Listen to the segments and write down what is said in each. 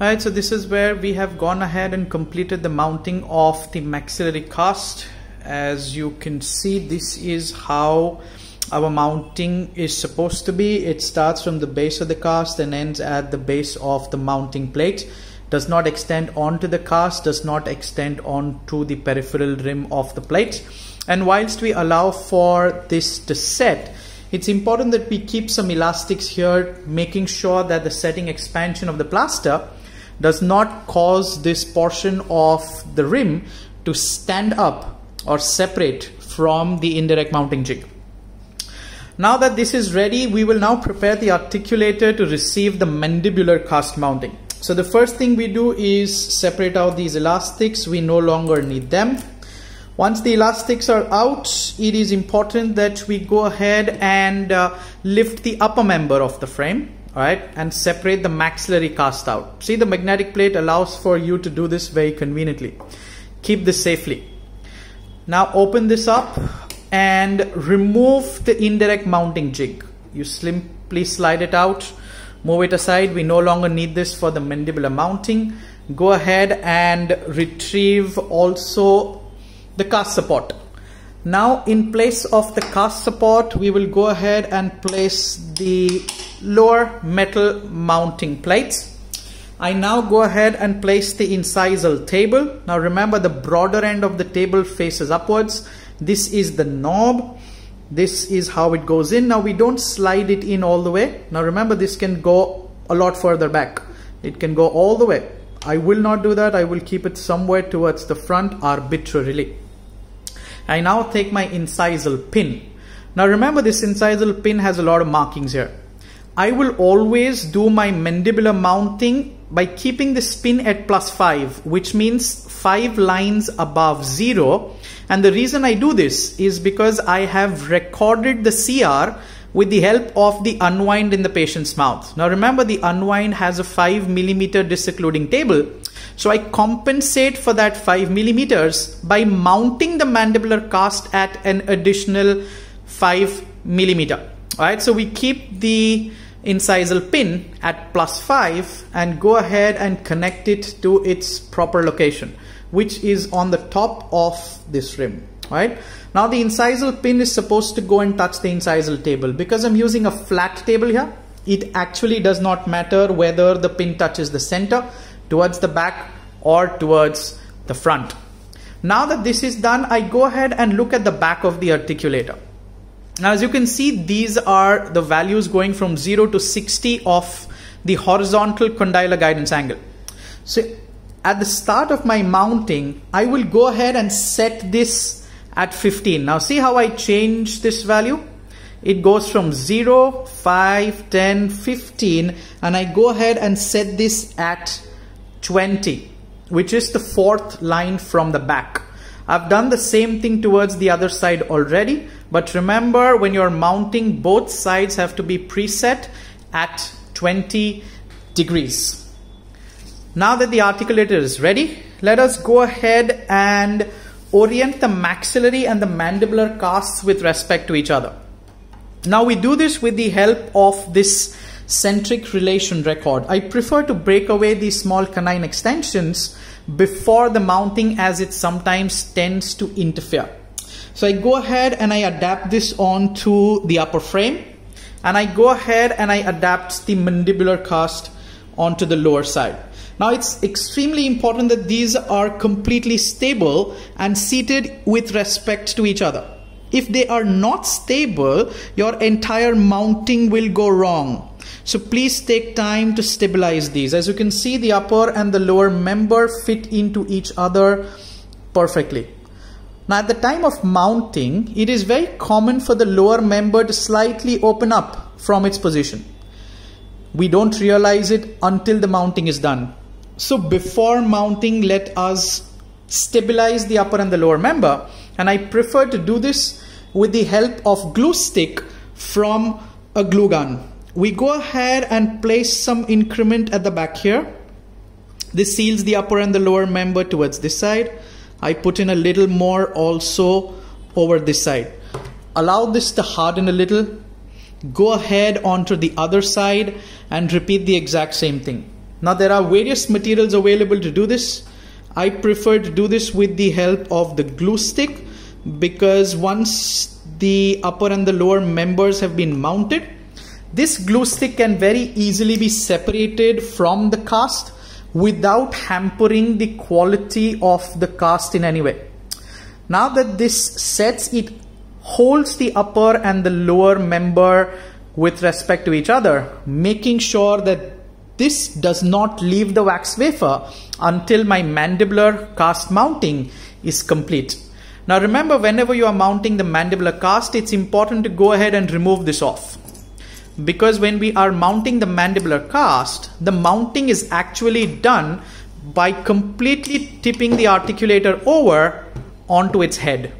Alright, so this is where we have gone ahead and completed the mounting of the maxillary cast. As you can see, this is how our mounting is supposed to be. It starts from the base of the cast and ends at the base of the mounting plate. Does not extend onto the cast, does not extend onto the peripheral rim of the plate. And whilst we allow for this to set, it's important that we keep some elastics here, making sure that the setting expansion of the plaster does not cause this portion of the rim to stand up or separate from the indirect mounting jig. Now that this is ready, we will now prepare the articulator to receive the mandibular cast mounting. So the first thing we do is separate out these elastics. We no longer need them. Once the elastics are out, it is important that we go ahead and uh, lift the upper member of the frame, right, and separate the maxillary cast out. See, the magnetic plate allows for you to do this very conveniently. Keep this safely. Now open this up and remove the indirect mounting jig. You simply slide it out, move it aside. We no longer need this for the mandibular mounting. Go ahead and retrieve also the cast support. Now in place of the cast support, we will go ahead and place the lower metal mounting plates. I now go ahead and place the incisal table. Now remember the broader end of the table faces upwards. This is the knob. This is how it goes in. Now we don't slide it in all the way. Now remember this can go a lot further back. It can go all the way. I will not do that. I will keep it somewhere towards the front arbitrarily. I now take my incisal pin. Now remember this incisal pin has a lot of markings here. I will always do my mandibular mounting by keeping the spin at plus 5 which means 5 lines above 0 and the reason I do this is because I have recorded the CR with the help of the unwind in the patient's mouth. Now remember the unwind has a 5 millimeter disoccluding table so I compensate for that 5 millimeters by mounting the mandibular cast at an additional 5 millimeter. Alright, so we keep the incisal pin at plus 5 and go ahead and connect it to its proper location which is on the top of this rim. Right now the incisal pin is supposed to go and touch the incisal table because I'm using a flat table here it actually does not matter whether the pin touches the center towards the back or towards the front. Now that this is done, I go ahead and look at the back of the articulator. Now, as you can see, these are the values going from 0 to 60 of the horizontal condylar guidance angle. So at the start of my mounting, I will go ahead and set this at 15. Now see how I change this value? It goes from 0, 5, 10, 15 and I go ahead and set this at 20 which is the fourth line from the back. I've done the same thing towards the other side already but remember when you're mounting both sides have to be preset at 20 degrees. Now that the articulator is ready let us go ahead and orient the maxillary and the mandibular casts with respect to each other. Now we do this with the help of this centric relation record. I prefer to break away these small canine extensions before the mounting as it sometimes tends to interfere. So I go ahead and I adapt this onto the upper frame and I go ahead and I adapt the mandibular cast onto the lower side. Now it's extremely important that these are completely stable and seated with respect to each other. If they are not stable, your entire mounting will go wrong. So please take time to stabilize these. As you can see, the upper and the lower member fit into each other perfectly. Now at the time of mounting, it is very common for the lower member to slightly open up from its position. We don't realize it until the mounting is done. So before mounting, let us stabilize the upper and the lower member. And I prefer to do this with the help of glue stick from a glue gun we go ahead and place some increment at the back here. This seals the upper and the lower member towards this side. I put in a little more also over this side. Allow this to harden a little. Go ahead onto the other side and repeat the exact same thing. Now there are various materials available to do this. I prefer to do this with the help of the glue stick because once the upper and the lower members have been mounted, this glue stick can very easily be separated from the cast without hampering the quality of the cast in any way. Now that this sets, it holds the upper and the lower member with respect to each other, making sure that this does not leave the wax wafer until my mandibular cast mounting is complete. Now remember whenever you are mounting the mandibular cast, it's important to go ahead and remove this off. Because when we are mounting the mandibular cast, the mounting is actually done by completely tipping the articulator over onto its head.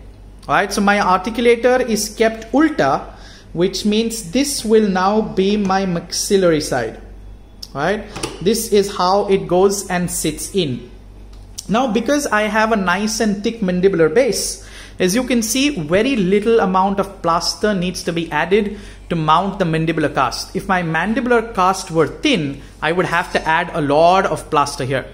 Alright, so my articulator is kept ulta, which means this will now be my maxillary side. Right, this is how it goes and sits in. Now, because I have a nice and thick mandibular base, as you can see, very little amount of plaster needs to be added to mount the mandibular cast. If my mandibular cast were thin, I would have to add a lot of plaster here.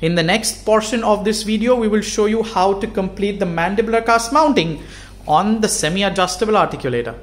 In the next portion of this video, we will show you how to complete the mandibular cast mounting on the semi-adjustable articulator.